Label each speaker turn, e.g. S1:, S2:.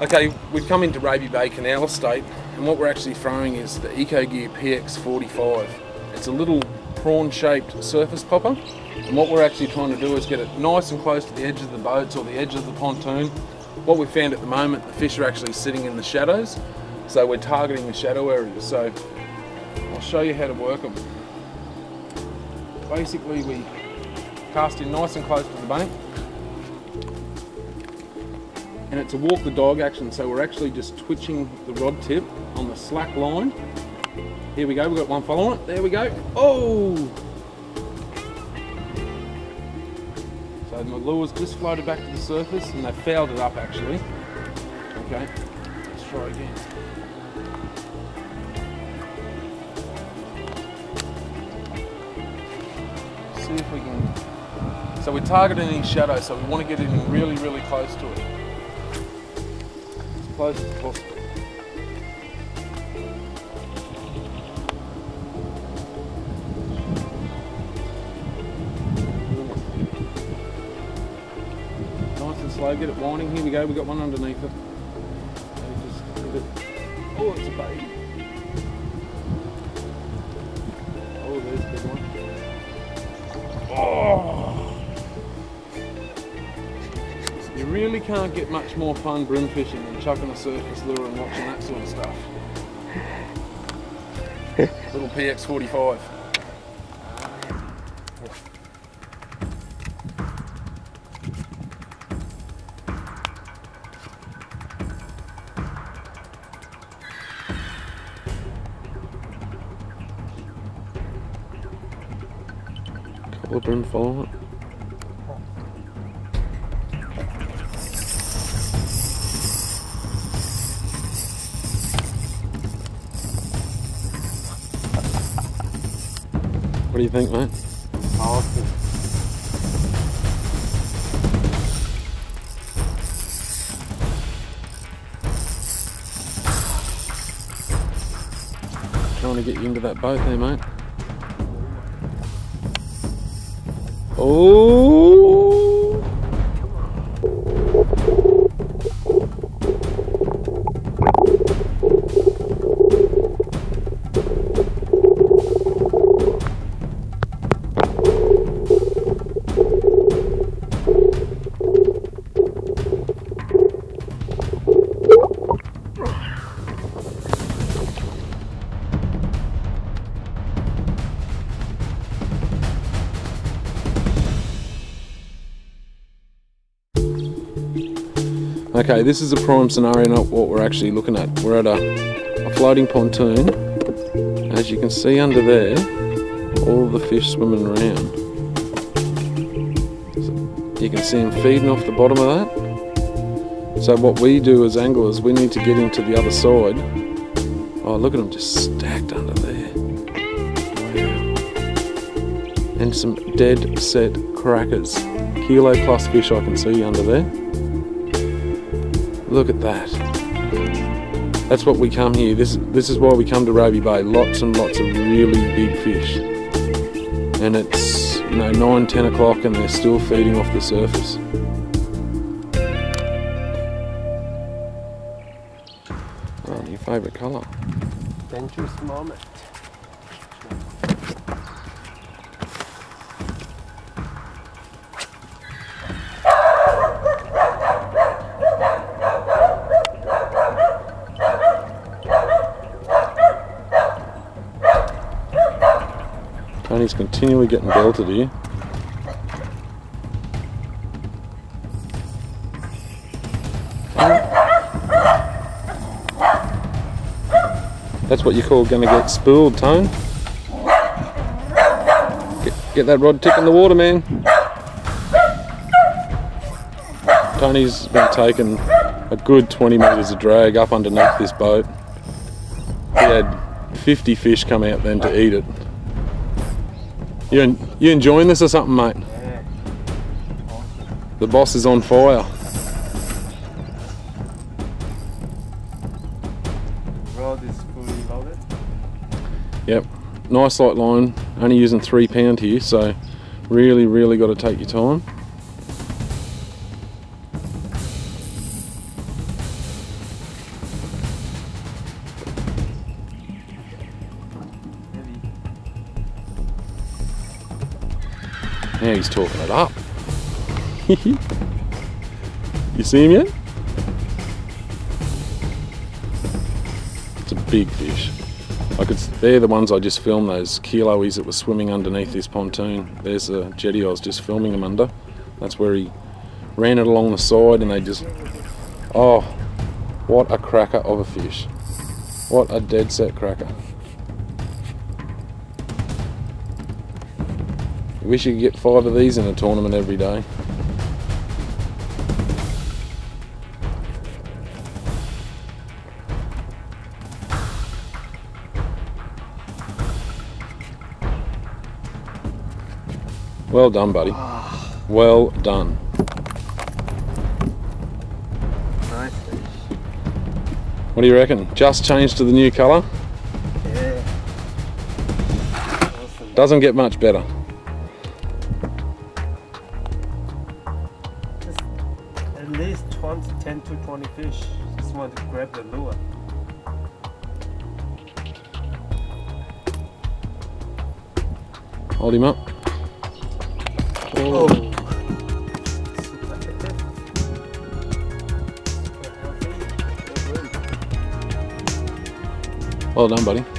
S1: Okay, we've come into Raby Bay Canal Estate and what we're actually throwing is the EcoGear PX45. It's a little prawn shaped surface popper and what we're actually trying to do is get it nice and close to the edge of the boats or the edge of the pontoon. What we found at the moment, the fish are actually sitting in the shadows so we're targeting the shadow areas. So I'll show you how to work them. Basically we cast in nice and close to the bank and it's a walk the dog action so we're actually just twitching the rod tip on the slack line. Here we go we've got one following it. There we go. Oh! So my lure's just floated back to the surface and they fouled it up actually. Okay let's try again. See if we can so we're targeting these shadows so we want to get in really really close to it close as possible. Nice and slow, get it winding. Here we go, we got one underneath it. Oh, it's a baby. Oh, there's a big one. Oh! You really can't get much more fun bream fishing than chucking a surface lure and watching that sort of stuff. Little PX45. Couple of bream following it. What do you think, mate?
S2: Awesome.
S1: Trying to get you into that boat there, mate. Oh! Okay, this is a prime scenario, not what we're actually looking at. We're at a, a floating pontoon. As you can see under there, all the fish swimming around. So you can see them feeding off the bottom of that. So what we do as anglers, we need to get into the other side. Oh, look at them just stacked under there. And some dead set crackers. Kilo plus fish I can see under there. Look at that. That's what we come here. This this is why we come to Raby Bay. Lots and lots of really big fish. And it's you know nine, ten o'clock, and they're still feeding off the surface. Oh, your favourite colour?
S2: Dangerous moment.
S1: Tony's continually getting belted here. That's what you call going to get spooled, Tone. Get, get that rod tip in the water, man. Tony's been taking a good 20 metres of drag up underneath this boat. He had 50 fish come out then to eat it. You, en- you enjoying this or something, mate?
S2: Yeah.
S1: The boss is on fire.
S2: Rod is fully loaded.
S1: Yep, nice light line. Only using three pound here, so really, really got to take your time. Now he's talking it up. you see him yet? It's a big fish. I could, they're the ones I just filmed, those kiloies that were swimming underneath this pontoon. There's the jetty I was just filming him under. That's where he ran it along the side and they just, oh, what a cracker of a fish. What a dead set cracker. Wish you could get five of these in a tournament every day. Well done, buddy. Well done.
S2: Nice.
S1: What do you reckon? Just changed to the new colour?
S2: Yeah. Awesome.
S1: Doesn't get much better.
S2: Least 20, 10 to 20 fish. Just want to grab the lure.
S1: Hold him up.
S2: Oh. Good.
S1: Well done, buddy.